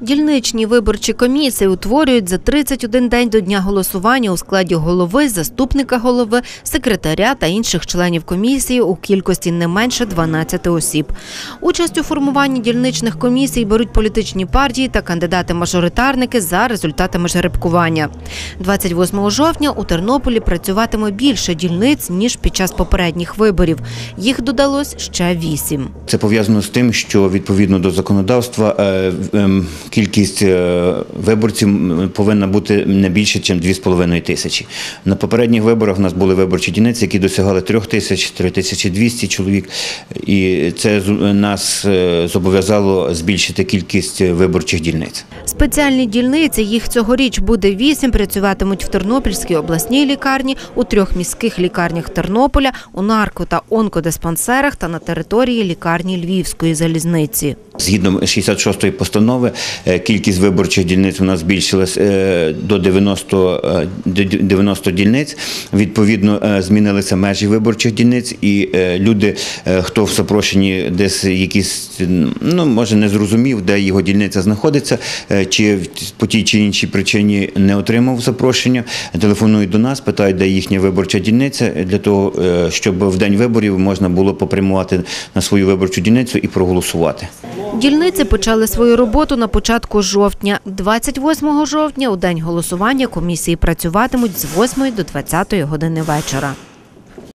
Дільничні виборчі комісії утворюють за 31 день до дня голосування у складі голови, заступника голови, секретаря та інших членів комісії у кількості не менше 12 осіб. Участь у формуванні дільничних комісій беруть політичні партії та кандидати-мажоритарники за результатами жеребкування. 28 жовтня у Тернополі працюватиме більше дільниць ніж під час попередніх виборів. Їх додалось ще вісім. Це пов'язано з тим, що відповідно до законодавства е, ем, кількість е, виборців повинна бути не більше, ніж 2,5 тисячі. На попередніх виборах у нас були виборчі дільниці, які досягали 3 тисяч, 3200 чоловік. І це нас е, зобов'язало збільшити кількість виборчих дільниць. Спеціальні дільниці, їх цьогоріч буде вісім, працюватимуть в Тернопільській обласній лікарні, у трьох міських лікарнях Тернополя, у нарко- та онкодиспансерах та на території лікарні Львівської залізниці. Згідно 66-ї постанови, е, кількість виборчих дільниць у нас збільшилась е, до 90, е, 90 дільниць. Відповідно, е, змінилися межі виборчих дільниць, і е, люди, е, хто в запрошенні десь якісь, ну може не зрозумів, де його дільниця знаходиться, е, чи по тій чи іншій причині не отримав запрошення, телефонують до нас, питають, де їхня виборча дільниця, для того, е, щоб в день виборів можна було попрямувати на свою виборчу дільницю і проголосувати. Дільниці почали свою роботу на початку жовтня. 28 жовтня у день голосування комісії працюватимуть з 8 до 20 години вечора.